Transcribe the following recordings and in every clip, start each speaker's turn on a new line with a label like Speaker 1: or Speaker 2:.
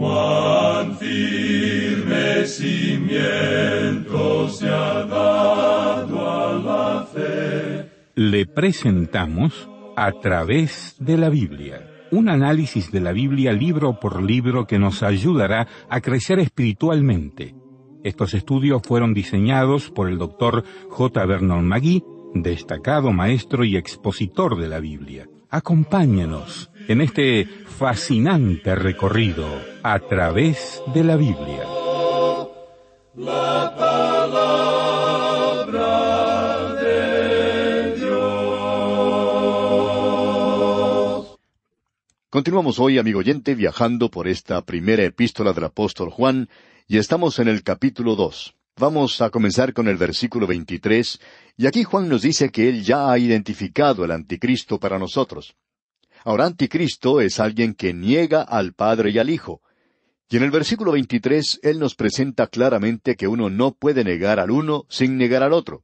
Speaker 1: Cuán firme a la fe.
Speaker 2: Le presentamos a través de la Biblia. Un análisis de la Biblia libro por libro que nos ayudará a crecer espiritualmente. Estos estudios fueron diseñados por el doctor J. Vernon McGee, destacado maestro y expositor de la Biblia. Acompáñenos en este fascinante recorrido a través de la Biblia.
Speaker 1: La palabra de Dios.
Speaker 3: Continuamos hoy, amigo oyente, viajando por esta primera epístola del apóstol Juan, y estamos en el capítulo dos. Vamos a comenzar con el versículo 23, y aquí Juan nos dice que él ya ha identificado al anticristo para nosotros. Ahora, anticristo es alguien que niega al Padre y al Hijo. Y en el versículo 23 él nos presenta claramente que uno no puede negar al uno sin negar al otro.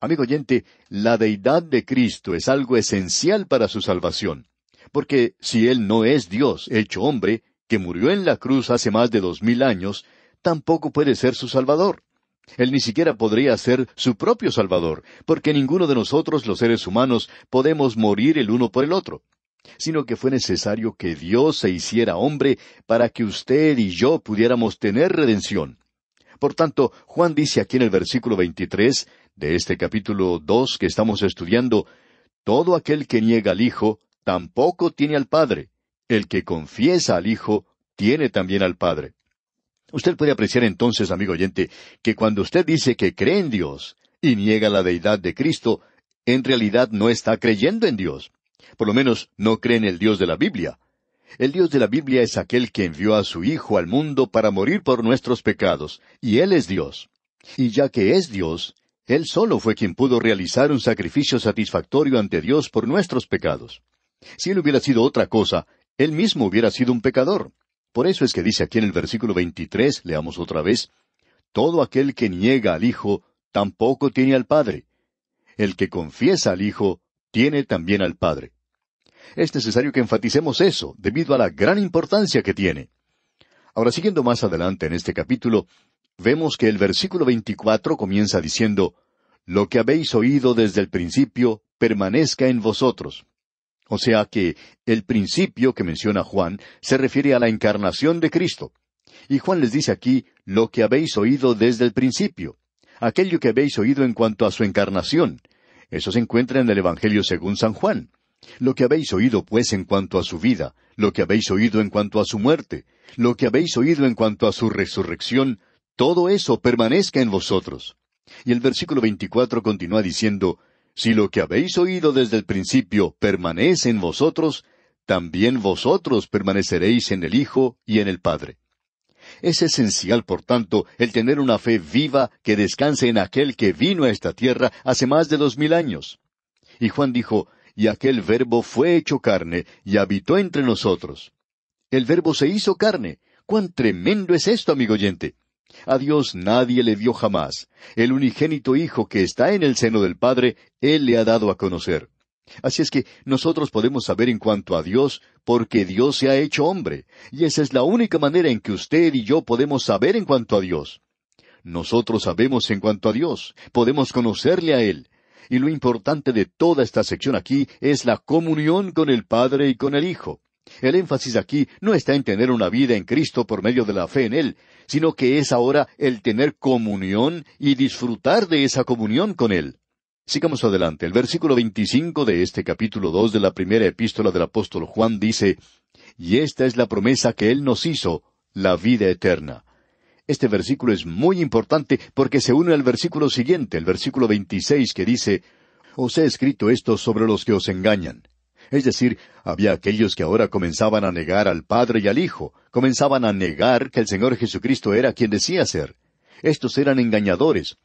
Speaker 3: Amigo oyente, la deidad de Cristo es algo esencial para su salvación, porque si Él no es Dios hecho hombre, que murió en la cruz hace más de dos mil años, tampoco puede ser su Salvador. Él ni siquiera podría ser su propio Salvador, porque ninguno de nosotros, los seres humanos, podemos morir el uno por el otro, sino que fue necesario que Dios se hiciera hombre para que usted y yo pudiéramos tener redención. Por tanto, Juan dice aquí en el versículo 23 de este capítulo dos que estamos estudiando, Todo aquel que niega al Hijo, tampoco tiene al Padre. El que confiesa al Hijo, tiene también al Padre. Usted puede apreciar entonces, amigo oyente, que cuando usted dice que cree en Dios y niega la deidad de Cristo, en realidad no está creyendo en Dios. Por lo menos no cree en el Dios de la Biblia. El Dios de la Biblia es aquel que envió a su Hijo al mundo para morir por nuestros pecados, y Él es Dios. Y ya que es Dios, Él solo fue quien pudo realizar un sacrificio satisfactorio ante Dios por nuestros pecados. Si Él hubiera sido otra cosa, Él mismo hubiera sido un pecador. Por eso es que dice aquí en el versículo 23, leamos otra vez, Todo aquel que niega al Hijo, tampoco tiene al Padre. El que confiesa al Hijo, tiene también al Padre. Es necesario que enfaticemos eso, debido a la gran importancia que tiene. Ahora, siguiendo más adelante en este capítulo, vemos que el versículo 24 comienza diciendo, Lo que habéis oído desde el principio, permanezca en vosotros. O sea que el principio que menciona Juan se refiere a la encarnación de Cristo. Y Juan les dice aquí lo que habéis oído desde el principio, aquello que habéis oído en cuanto a su encarnación. Eso se encuentra en el Evangelio según San Juan. Lo que habéis oído, pues, en cuanto a su vida, lo que habéis oído en cuanto a su muerte, lo que habéis oído en cuanto a su resurrección, todo eso permanezca en vosotros. Y el versículo 24 continúa diciendo, si lo que habéis oído desde el principio permanece en vosotros, también vosotros permaneceréis en el Hijo y en el Padre. Es esencial, por tanto, el tener una fe viva que descanse en aquel que vino a esta tierra hace más de dos mil años. Y Juan dijo, y aquel verbo fue hecho carne y habitó entre nosotros. El verbo se hizo carne. ¡Cuán tremendo es esto, amigo oyente! A Dios nadie le dio jamás. El unigénito Hijo que está en el seno del Padre, Él le ha dado a conocer. Así es que nosotros podemos saber en cuanto a Dios porque Dios se ha hecho hombre, y esa es la única manera en que usted y yo podemos saber en cuanto a Dios. Nosotros sabemos en cuanto a Dios, podemos conocerle a Él, y lo importante de toda esta sección aquí es la comunión con el Padre y con el Hijo. El énfasis aquí no está en tener una vida en Cristo por medio de la fe en Él, sino que es ahora el tener comunión y disfrutar de esa comunión con Él. Sigamos adelante. El versículo 25 de este capítulo dos de la primera epístola del apóstol Juan dice, Y esta es la promesa que Él nos hizo, la vida eterna. Este versículo es muy importante porque se une al versículo siguiente, el versículo 26, que dice, Os he escrito esto sobre los que os engañan. Es decir, había aquellos que ahora comenzaban a negar al Padre y al Hijo, comenzaban a negar que el Señor Jesucristo era quien decía ser. Estos eran engañadores.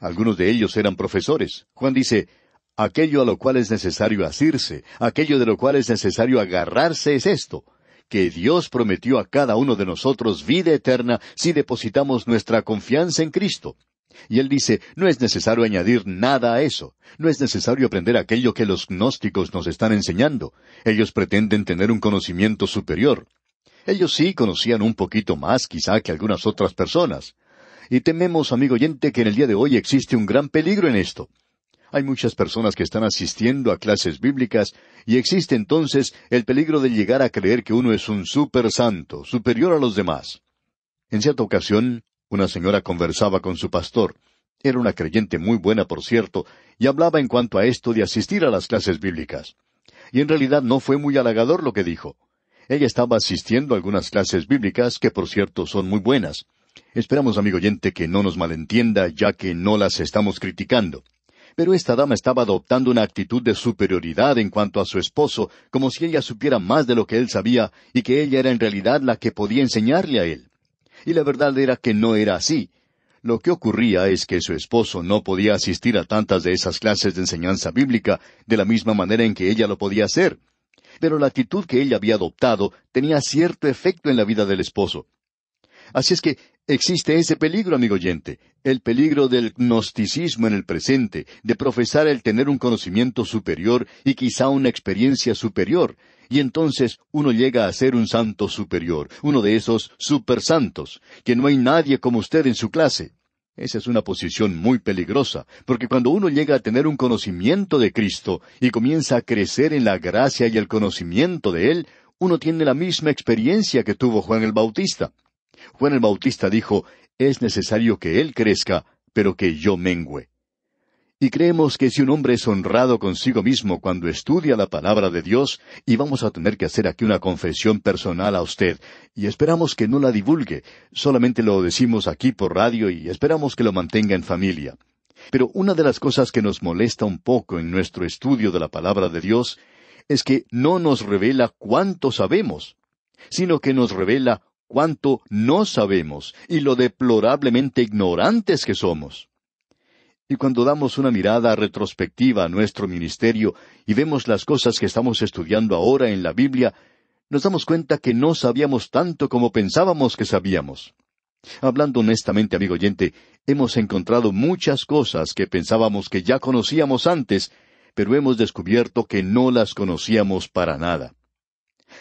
Speaker 3: Algunos de ellos eran profesores. Juan dice, aquello a lo cual es necesario asirse, aquello de lo cual es necesario agarrarse es esto, que Dios prometió a cada uno de nosotros vida eterna si depositamos nuestra confianza en Cristo. Y él dice, no es necesario añadir nada a eso, no es necesario aprender aquello que los gnósticos nos están enseñando. Ellos pretenden tener un conocimiento superior. Ellos sí conocían un poquito más quizá que algunas otras personas. Y tememos, amigo oyente, que en el día de hoy existe un gran peligro en esto. Hay muchas personas que están asistiendo a clases bíblicas y existe entonces el peligro de llegar a creer que uno es un super santo, superior a los demás. En cierta ocasión, una señora conversaba con su pastor. Era una creyente muy buena, por cierto, y hablaba en cuanto a esto de asistir a las clases bíblicas. Y en realidad no fue muy halagador lo que dijo. Ella estaba asistiendo a algunas clases bíblicas que, por cierto, son muy buenas. Esperamos, amigo oyente, que no nos malentienda, ya que no las estamos criticando. Pero esta dama estaba adoptando una actitud de superioridad en cuanto a su esposo, como si ella supiera más de lo que él sabía y que ella era en realidad la que podía enseñarle a él. Y la verdad era que no era así. Lo que ocurría es que su esposo no podía asistir a tantas de esas clases de enseñanza bíblica de la misma manera en que ella lo podía hacer. Pero la actitud que ella había adoptado tenía cierto efecto en la vida del esposo. Así es que existe ese peligro, amigo oyente, el peligro del gnosticismo en el presente, de profesar el tener un conocimiento superior y quizá una experiencia superior, y entonces uno llega a ser un santo superior, uno de esos supersantos, que no hay nadie como usted en su clase. Esa es una posición muy peligrosa, porque cuando uno llega a tener un conocimiento de Cristo y comienza a crecer en la gracia y el conocimiento de Él, uno tiene la misma experiencia que tuvo Juan el Bautista. Juan el Bautista dijo, es necesario que Él crezca, pero que yo mengüe. Y creemos que si un hombre es honrado consigo mismo cuando estudia la palabra de Dios, y vamos a tener que hacer aquí una confesión personal a usted, y esperamos que no la divulgue, solamente lo decimos aquí por radio y esperamos que lo mantenga en familia. Pero una de las cosas que nos molesta un poco en nuestro estudio de la palabra de Dios es que no nos revela cuánto sabemos, sino que nos revela cuánto no sabemos y lo deplorablemente ignorantes que somos. Y cuando damos una mirada retrospectiva a nuestro ministerio y vemos las cosas que estamos estudiando ahora en la Biblia, nos damos cuenta que no sabíamos tanto como pensábamos que sabíamos. Hablando honestamente, amigo oyente, hemos encontrado muchas cosas que pensábamos que ya conocíamos antes, pero hemos descubierto que no las conocíamos para nada.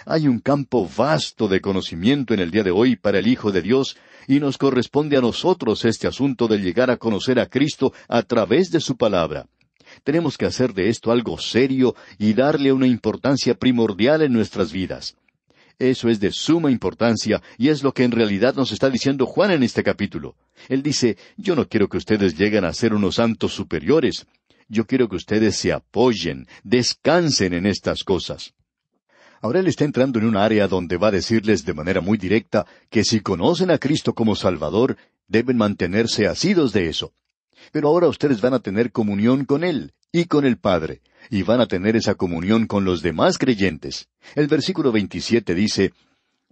Speaker 3: Hay un campo vasto de conocimiento en el día de hoy para el Hijo de Dios, y nos corresponde a nosotros este asunto de llegar a conocer a Cristo a través de su palabra. Tenemos que hacer de esto algo serio y darle una importancia primordial en nuestras vidas. Eso es de suma importancia y es lo que en realidad nos está diciendo Juan en este capítulo. Él dice, yo no quiero que ustedes lleguen a ser unos santos superiores. Yo quiero que ustedes se apoyen, descansen en estas cosas. Ahora Él está entrando en un área donde va a decirles de manera muy directa que si conocen a Cristo como Salvador, deben mantenerse asidos de eso. Pero ahora ustedes van a tener comunión con Él y con el Padre, y van a tener esa comunión con los demás creyentes. El versículo 27 dice,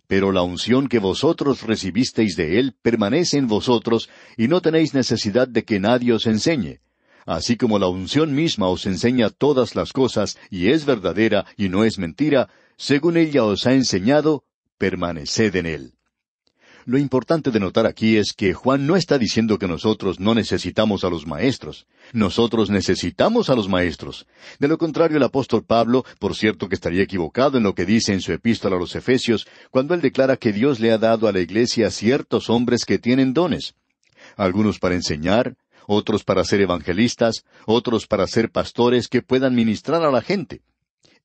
Speaker 3: Pero la unción que vosotros recibisteis de Él permanece en vosotros, y no tenéis necesidad de que nadie os enseñe. Así como la unción misma os enseña todas las cosas, y es verdadera y no es mentira, según ella os ha enseñado, permaneced en él. Lo importante de notar aquí es que Juan no está diciendo que nosotros no necesitamos a los maestros. Nosotros necesitamos a los maestros. De lo contrario, el apóstol Pablo, por cierto que estaría equivocado en lo que dice en su epístola a los Efesios, cuando él declara que Dios le ha dado a la iglesia ciertos hombres que tienen dones. Algunos para enseñar, otros para ser evangelistas, otros para ser pastores que puedan ministrar a la gente.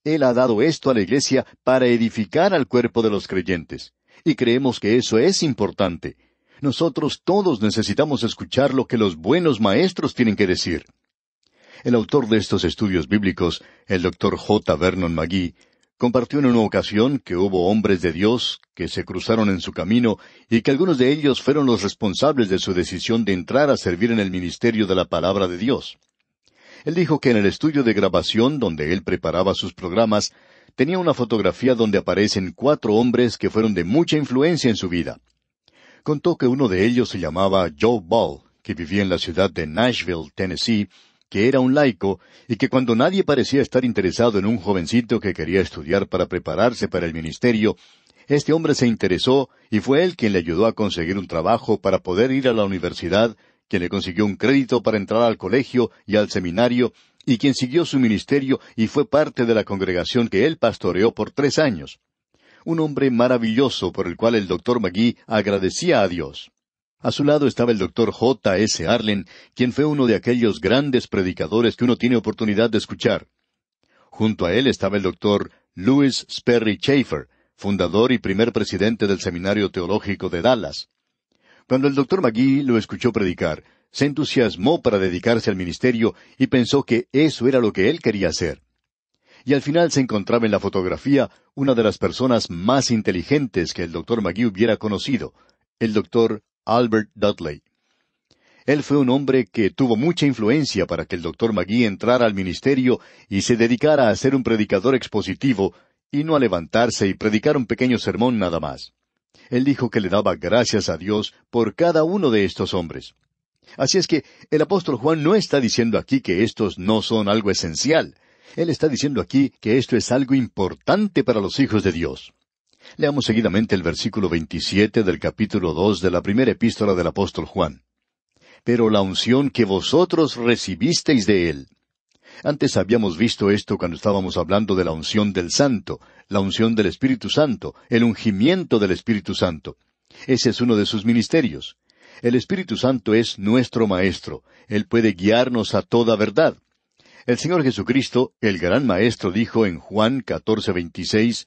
Speaker 3: Él ha dado esto a la iglesia para edificar al cuerpo de los creyentes. Y creemos que eso es importante. Nosotros todos necesitamos escuchar lo que los buenos maestros tienen que decir. El autor de estos estudios bíblicos, el doctor J. Vernon McGee, compartió en una ocasión que hubo hombres de Dios que se cruzaron en su camino y que algunos de ellos fueron los responsables de su decisión de entrar a servir en el ministerio de la palabra de Dios. Él dijo que en el estudio de grabación donde él preparaba sus programas, tenía una fotografía donde aparecen cuatro hombres que fueron de mucha influencia en su vida. Contó que uno de ellos se llamaba Joe Ball, que vivía en la ciudad de Nashville, Tennessee, que era un laico y que cuando nadie parecía estar interesado en un jovencito que quería estudiar para prepararse para el ministerio, este hombre se interesó y fue él quien le ayudó a conseguir un trabajo para poder ir a la universidad quien le consiguió un crédito para entrar al colegio y al seminario, y quien siguió su ministerio y fue parte de la congregación que él pastoreó por tres años. un hombre maravilloso por el cual el doctor Magui agradecía a Dios. A su lado estaba el doctor J. S. Arlen, quien fue uno de aquellos grandes predicadores que uno tiene oportunidad de escuchar. Junto a él estaba el doctor Louis Sperry Schaeffer, fundador y primer presidente del Seminario Teológico de Dallas. Cuando el doctor Magui lo escuchó predicar, se entusiasmó para dedicarse al ministerio y pensó que eso era lo que él quería hacer. Y al final se encontraba en la fotografía una de las personas más inteligentes que el doctor Magui hubiera conocido, el doctor Albert Dudley. Él fue un hombre que tuvo mucha influencia para que el doctor Magui entrara al ministerio y se dedicara a ser un predicador expositivo y no a levantarse y predicar un pequeño sermón nada más. Él dijo que le daba gracias a Dios por cada uno de estos hombres. Así es que el apóstol Juan no está diciendo aquí que estos no son algo esencial. Él está diciendo aquí que esto es algo importante para los hijos de Dios. Leamos seguidamente el versículo 27 del capítulo 2 de la primera epístola del apóstol Juan. Pero la unción que vosotros recibisteis de él. Antes habíamos visto esto cuando estábamos hablando de la unción del Santo, la unción del Espíritu Santo, el ungimiento del Espíritu Santo. Ese es uno de sus ministerios. El Espíritu Santo es nuestro Maestro. Él puede guiarnos a toda verdad. El Señor Jesucristo, el gran Maestro, dijo en Juan 14:26,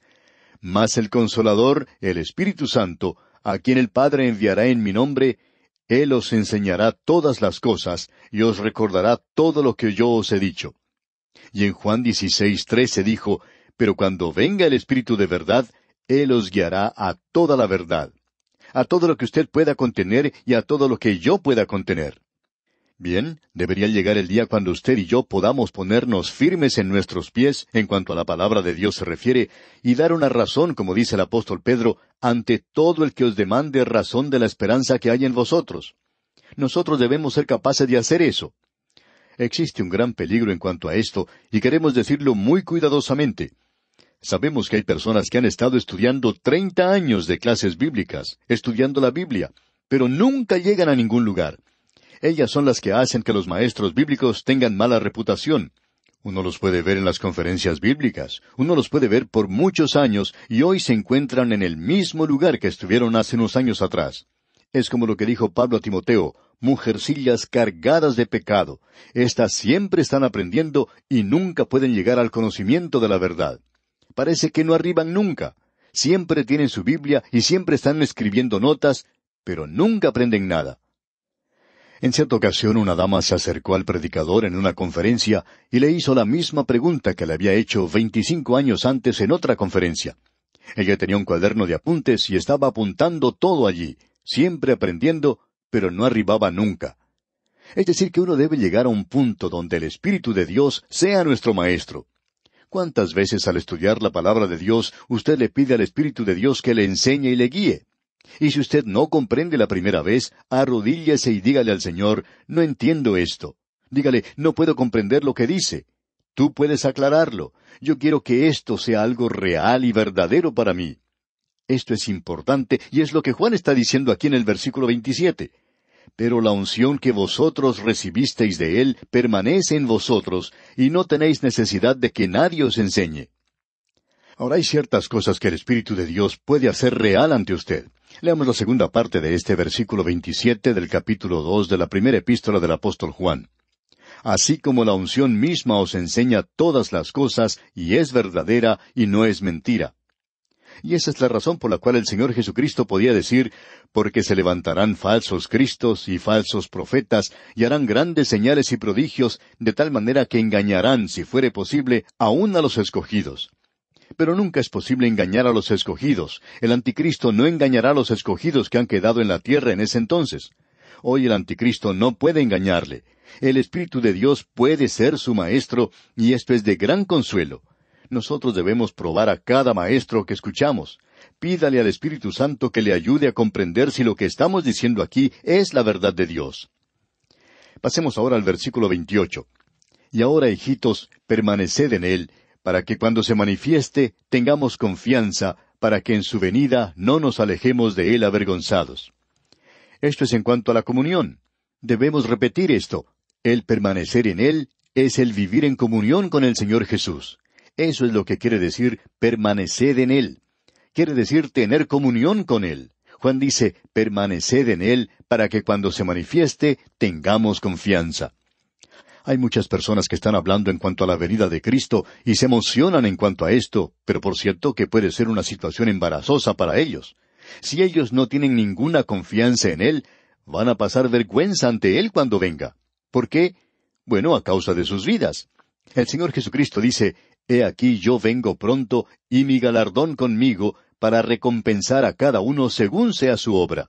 Speaker 3: mas el Consolador, el Espíritu Santo, a quien el Padre enviará en mi nombre, Él os enseñará todas las cosas y os recordará todo lo que yo os he dicho. Y en Juan 16:13 dijo, Pero cuando venga el Espíritu de verdad, Él os guiará a toda la verdad, a todo lo que usted pueda contener y a todo lo que yo pueda contener. Bien, debería llegar el día cuando usted y yo podamos ponernos firmes en nuestros pies en cuanto a la palabra de Dios se refiere y dar una razón, como dice el apóstol Pedro, ante todo el que os demande razón de la esperanza que hay en vosotros. Nosotros debemos ser capaces de hacer eso. Existe un gran peligro en cuanto a esto y queremos decirlo muy cuidadosamente. Sabemos que hay personas que han estado estudiando treinta años de clases bíblicas, estudiando la Biblia, pero nunca llegan a ningún lugar. Ellas son las que hacen que los maestros bíblicos tengan mala reputación. Uno los puede ver en las conferencias bíblicas, uno los puede ver por muchos años y hoy se encuentran en el mismo lugar que estuvieron hace unos años atrás. Es como lo que dijo Pablo a Timoteo, mujercillas cargadas de pecado. Estas siempre están aprendiendo y nunca pueden llegar al conocimiento de la verdad. Parece que no arriban nunca. Siempre tienen su Biblia y siempre están escribiendo notas, pero nunca aprenden nada. En cierta ocasión una dama se acercó al predicador en una conferencia y le hizo la misma pregunta que le había hecho veinticinco años antes en otra conferencia. Ella tenía un cuaderno de apuntes y estaba apuntando todo allí, siempre aprendiendo, pero no arribaba nunca. Es decir, que uno debe llegar a un punto donde el Espíritu de Dios sea nuestro Maestro. ¿Cuántas veces al estudiar la palabra de Dios usted le pide al Espíritu de Dios que le enseñe y le guíe? Y si usted no comprende la primera vez, arrodíllese y dígale al Señor, no entiendo esto. Dígale, no puedo comprender lo que dice. Tú puedes aclararlo. Yo quiero que esto sea algo real y verdadero para mí. Esto es importante y es lo que Juan está diciendo aquí en el versículo 27. Pero la unción que vosotros recibisteis de Él permanece en vosotros y no tenéis necesidad de que nadie os enseñe. Ahora hay ciertas cosas que el Espíritu de Dios puede hacer real ante usted. Leamos la segunda parte de este versículo 27 del capítulo 2 de la primera epístola del apóstol Juan. Así como la unción misma os enseña todas las cosas y es verdadera y no es mentira. Y esa es la razón por la cual el Señor Jesucristo podía decir, porque se levantarán falsos Cristos y falsos profetas, y harán grandes señales y prodigios, de tal manera que engañarán, si fuere posible, aún a los escogidos. Pero nunca es posible engañar a los escogidos. El anticristo no engañará a los escogidos que han quedado en la tierra en ese entonces. Hoy el anticristo no puede engañarle. El Espíritu de Dios puede ser su maestro, y esto es de gran consuelo. Nosotros debemos probar a cada maestro que escuchamos. Pídale al Espíritu Santo que le ayude a comprender si lo que estamos diciendo aquí es la verdad de Dios. Pasemos ahora al versículo 28. Y ahora, hijitos, permaneced en él, para que cuando se manifieste tengamos confianza, para que en su venida no nos alejemos de él avergonzados. Esto es en cuanto a la comunión. Debemos repetir esto. El permanecer en él es el vivir en comunión con el Señor Jesús. Eso es lo que quiere decir permaneced en él. quiere decir tener comunión con Él. Juan dice, permaneced en Él para que cuando se manifieste tengamos confianza. Hay muchas personas que están hablando en cuanto a la venida de Cristo y se emocionan en cuanto a esto, pero por cierto que puede ser una situación embarazosa para ellos. Si ellos no tienen ninguna confianza en Él, van a pasar vergüenza ante Él cuando venga. ¿Por qué? Bueno, a causa de sus vidas. El Señor Jesucristo dice, He aquí yo vengo pronto, y mi galardón conmigo, para recompensar a cada uno según sea su obra.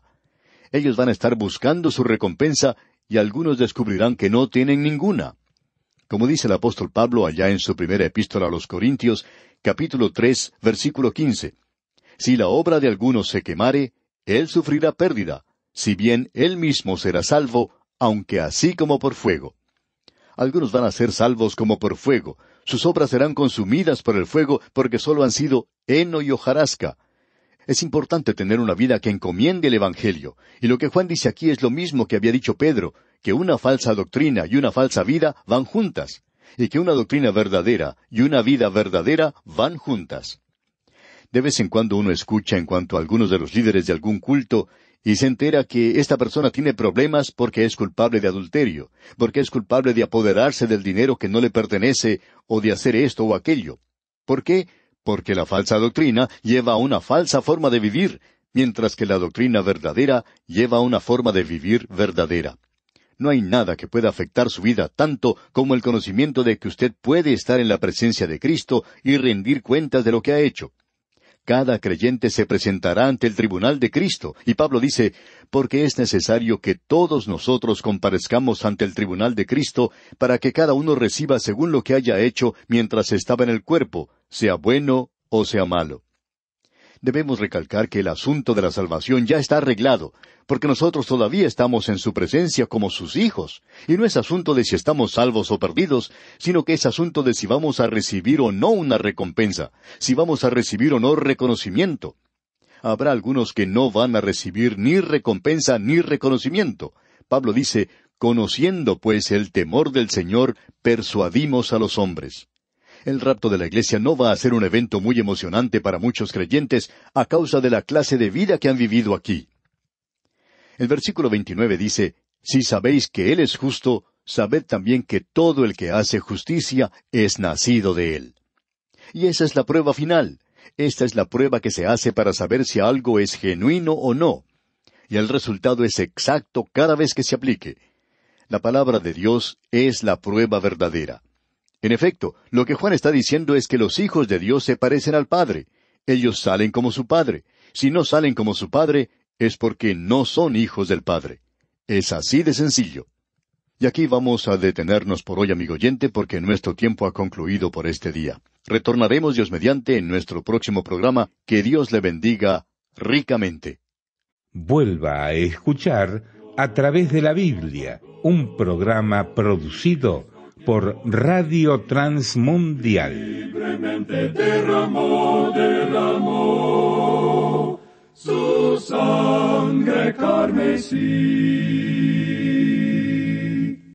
Speaker 3: Ellos van a estar buscando su recompensa y algunos descubrirán que no tienen ninguna. Como dice el apóstol Pablo allá en su primera epístola a los Corintios, capítulo tres, versículo quince. Si la obra de alguno se quemare, él sufrirá pérdida, si bien él mismo será salvo, aunque así como por fuego. Algunos van a ser salvos como por fuego, sus obras serán consumidas por el fuego porque sólo han sido heno y hojarasca, es importante tener una vida que encomiende el Evangelio, y lo que Juan dice aquí es lo mismo que había dicho Pedro, que una falsa doctrina y una falsa vida van juntas, y que una doctrina verdadera y una vida verdadera van juntas. De vez en cuando uno escucha en cuanto a algunos de los líderes de algún culto y se entera que esta persona tiene problemas porque es culpable de adulterio, porque es culpable de apoderarse del dinero que no le pertenece o de hacer esto o aquello. ¿Por qué? Porque la falsa doctrina lleva a una falsa forma de vivir, mientras que la doctrina verdadera lleva a una forma de vivir verdadera. No hay nada que pueda afectar su vida tanto como el conocimiento de que usted puede estar en la presencia de Cristo y rendir cuentas de lo que ha hecho. Cada creyente se presentará ante el tribunal de Cristo, y Pablo dice, porque es necesario que todos nosotros comparezcamos ante el tribunal de Cristo para que cada uno reciba según lo que haya hecho mientras estaba en el cuerpo, sea bueno o sea malo. Debemos recalcar que el asunto de la salvación ya está arreglado, porque nosotros todavía estamos en su presencia como sus hijos, y no es asunto de si estamos salvos o perdidos, sino que es asunto de si vamos a recibir o no una recompensa, si vamos a recibir o no reconocimiento. Habrá algunos que no van a recibir ni recompensa ni reconocimiento. Pablo dice, Conociendo pues el temor del Señor, persuadimos a los hombres. El rapto de la iglesia no va a ser un evento muy emocionante para muchos creyentes a causa de la clase de vida que han vivido aquí. El versículo 29 dice, Si sabéis que Él es justo, sabed también que todo el que hace justicia es nacido de Él. Y esa es la prueba final. Esta es la prueba que se hace para saber si algo es genuino o no. Y el resultado es exacto cada vez que se aplique. La palabra de Dios es la prueba verdadera. En efecto, lo que Juan está diciendo es que los hijos de Dios se parecen al Padre. Ellos salen como su Padre. Si no salen como su Padre, es porque no son hijos del Padre. Es así de sencillo. Y aquí vamos a detenernos por hoy, amigo oyente, porque nuestro tiempo ha concluido por este día. Retornaremos Dios mediante en nuestro próximo programa. Que Dios le bendiga ricamente.
Speaker 2: Vuelva a escuchar a través de la Biblia, un programa producido por Radio Transmundial.
Speaker 1: Libremente derramó, derramó su sangre carmesí